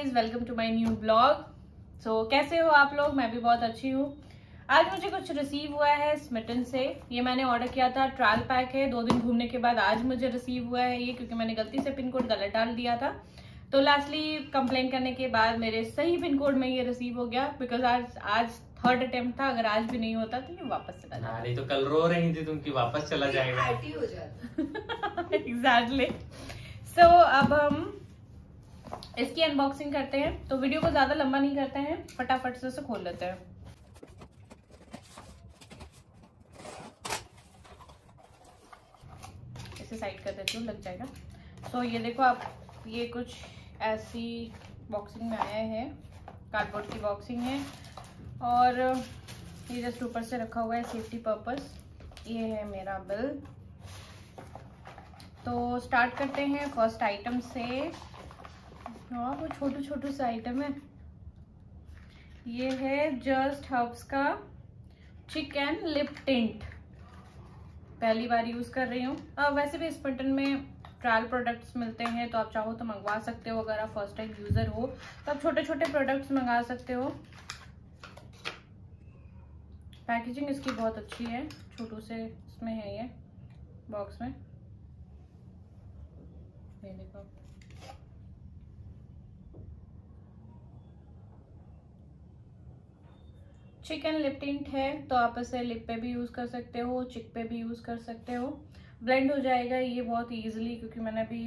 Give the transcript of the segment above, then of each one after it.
Guys welcome to my new blog so कैसे हो आप लोग? मैं भी बहुत अच्छी हूँ। आज मुझे कुछ रिसीव हुआ है स्मिटन से। ये मैंने ऑर्डर किया था ट्रायल पैक है। दो दिन घूमने के बाद आज मुझे रिसीव हुआ है ये क्योंकि मैंने गलती से पिन कोड गलत डाल दिया था। तो लास्टली कंप्लेन करने के बाद मेरे सही पिन कोड में ये रिसीव हो गया बिकॉज़ आज आज थर्ड अटेम्प्ट था। अगर आज भी नहीं होता तो ये वापस चला जाता। नहीं तो कल रो रही थी तुम कि वापस चला जाएगा। हो एग्जैक्टली सो अब हम इसकी अनबॉक्सिंग करते हैं। तो वीडियो को ज़्यादा लंबा नहीं करते हैं फटाफट से उसे खोल लेते हैं। इसे साइड कर देती हूँ लग जाएगा। सो so, ये देखो आप ये कुछ ऐसी बॉक्सिंग में आया है। कार्डबोर्ड की बॉक्सिंग है। और ये जस्ट ऊपर से रखा हुआ है सेफ्टी पर्पस ये है मेरा बिल तो स्टार्ट करते हैं फ़र्स्ट आइटम से। हाँ वो छोटू छोटू सा आइटम है। ये है जस्ट हब्स का चिकन लिप टिंट पहली बार यूज़ कर रही हूँ। वैसे भी इस बटन में ट्रायल प्रोडक्ट्स मिलते हैं तो आप चाहो तो मंगवा सकते हो, अगर आप फ़र्स्ट टाइम यूज़र हो तो आप छोटे छोटे प्रोडक्ट्स मंगा सकते हो। पैकेजिंग इसकी बहुत अच्छी है, छोटू से इसमें है ये बॉक्स में ये देखो चिकन लिप टिंट है तो आप इसे लिप पे भी यूज़ कर सकते हो, चिक पे भी यूज़ कर सकते हो। ब्लेंड हो जाएगा ये बहुत इजीली क्योंकि मैंने अभी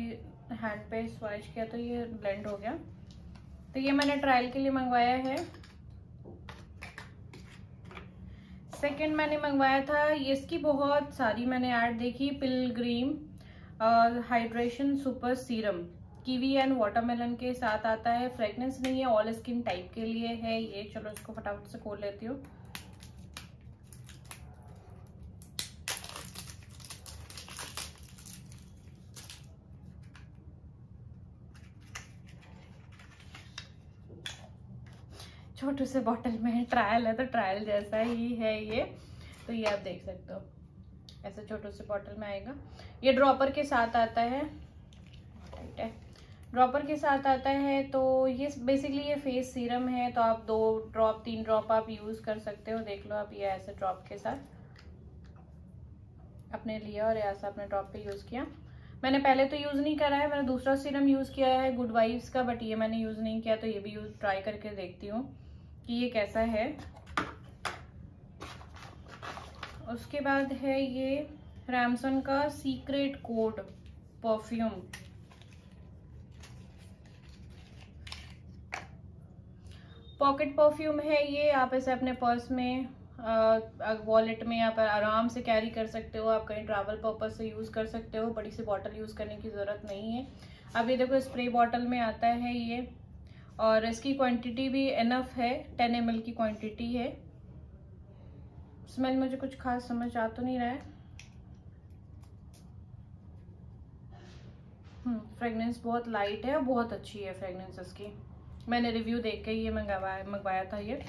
हैंड पे स्वाइच किया तो ये ब्लेंड हो गया। तो ये मैंने ट्रायल के लिए मंगवाया है। सेकंड मैंने मंगवाया था इसकी बहुत सारी मैंने ऐड देखी Pilgrim hydration super serum kiwi and watermelon के साथ आता है। फ्रेगनेंस नहीं है ऑल स्किन टाइप के लिए है ये। चलो इसको फटाफट से खोल लेती हूँ। छोटू से बॉटल में है ट्रायल है तो ट्रायल जैसा ही है ये। तो ये आप देख सकते हो। ऐसे छोटू से बॉटल में आएगा। ये ड्रॉपर के साथ आता है। टाइट है। ड्रॉपर के साथ आता है तो ये बेसिकली ये फेस सीरम है तो आप दो ड्रॉप तीन ड्रॉप आप यूज़ कर सकते हो, देख लो आप ये ऐसे ड्रॉप के साथ। अपने लिया और ऐसा अपने ड्रॉप पे यूज़ किया। मैंने पहले तो यूज़ नहीं करा है, मैंने दूसरा सीरम यूज़ किया है गुड वाइब्स का बट ये मैंने यूज़ नहीं किया तो ये भी यूज़ ट्राई करके देखती हूँ कि ये कैसा है। उसके बाद है ये रैमसन का secret code perfume pocket perfume है ये आप इसे अपने पर्स में वॉलेट में आप आराम से कैरी कर सकते हो आप कहीं ट्रैवल पर्पज से यूज़ कर सकते हो बड़ी सी बॉटल यूज़ करने की ज़रूरत नहीं है। अब ये देखो स्प्रे बॉटल में आता है ये और इसकी क्वांटिटी भी इनफ है टेन एम की क्वांटिटी है। स्मेल मुझे कुछ खास समझ आ तो नहीं रहा है। फ्रेगनेंस हम्म, बहुत लाइट है और बहुत अच्छी है फ्रेगनेंस इसकी। मैंने रिव्यू देख के ये मंगवाया मंगवाया था ये।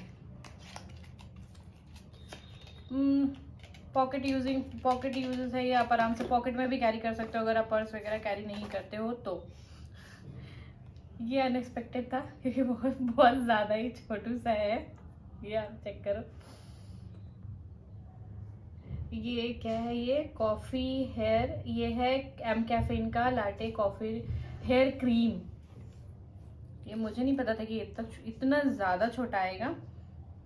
पॉकेट यूजिंग पॉकेट यूजेस है, ये आप आराम से पॉकेट में भी कैरी कर सकते हो, अगर आप पर्स वगैरह कैरी नहीं करते हो तो। ये अनएक्सपेक्टेड था, क्योंकि बहुत बहुत ज़्यादा ही छोटू सा है। ये आप चेक करो। ये क्या है, ये कॉफ़ी हेयर ये है एम कैफिन का लाटे कॉफ़ी हेयर क्रीम ये मुझे नहीं पता था कि इतना इतना ज़्यादा छोटा आएगा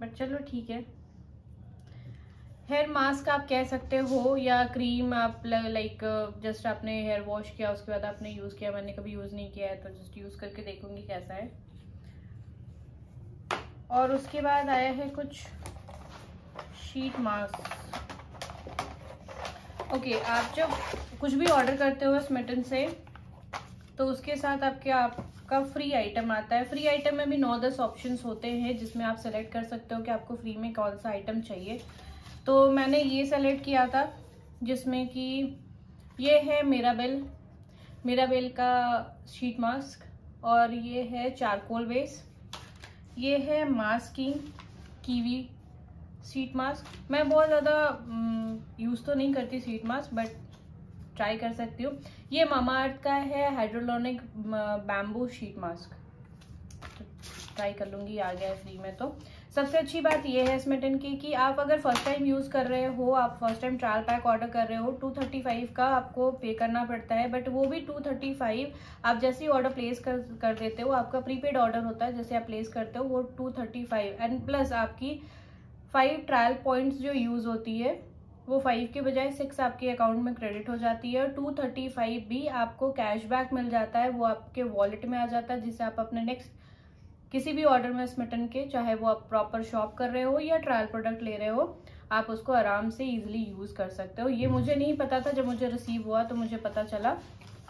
बट चलो ठीक है। हेयर मास्क आप कह सकते हो, या क्रीम आप लाइक जस्ट आपने हेयर वॉश किया, उसके बाद आपने यूज़ किया, मैंने कभी यूज़ नहीं किया है तो जस्ट यूज़ करके देखूँगी कैसा है। और उसके बाद आया है कुछ शीट मास्क ओके आप जब कुछ भी ऑर्डर करते हो स्मिटन से तो उसके साथ आपके आपका फ्री आइटम आता है। फ्री आइटम में भी नौ दस ऑप्शन होते हैं, जिसमें आप सेलेक्ट कर सकते हो कि आपको फ्री में कौन सा आइटम चाहिए। तो मैंने ये सेलेक्ट किया था, जिसमें कि ये है मेरा बेल मेरा बेल का शीट मास्क और ये है चारकोल बेस ये है मास्किंग कीवी सीट मास्क मैं बहुत ज़्यादा यूज़ तो नहीं करती सीट मास्क बट ट्राई कर सकती हूँ। ये मामा अर्थ का है, हाइड्रोलोनिक बैम्बू शीट मास्क तो ट्राई कर लूँगी, आ गया फ्री में तो। सबसे अच्छी बात यह है स्मिटन की कि आप अगर फ़र्स्ट टाइम यूज़ कर रहे हो, आप first time trial pack order कर रहे हो टू थर्टी फाइव का आपको पे करना पड़ता है बट वो भी टू थर्टी फाइव आप जैसे ही ऑर्डर प्लेस कर कर देते हो, आपका प्रीपेड ऑर्डर होता है, जैसे आप प्लेस करते हो, वो two thirty five and plus आपकी फाइव ट्रायल पॉइंट्स जो यूज़ होती है वो फाइव के बजाय सिक्स आपके अकाउंट में क्रेडिट हो जाती है और टू थर्टी फाइव भी आपको कैशबैक मिल जाता है, वो आपके वॉलेट में आ जाता है जिससे आप अपने नेक्स्ट किसी भी ऑर्डर में स्मिटन के, चाहे वो आप प्रॉपर शॉप कर रहे हो या ट्रायल प्रोडक्ट ले रहे हो, आप उसको आराम से इजीली यूज़ कर सकते हो। ये मुझे नहीं पता था, जब मुझे रिसीव हुआ तो मुझे पता चला।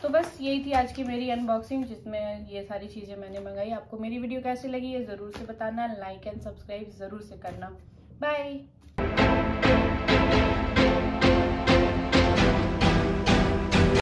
तो बस यही थी आज की मेरी अनबॉक्सिंग जिसमें ये सारी चीज़ें मैंने मंगाई। आपको मेरी वीडियो कैसी लगी है ज़रूर से बताना। लाइक एंड सब्सक्राइब ज़रूर से करना। बाय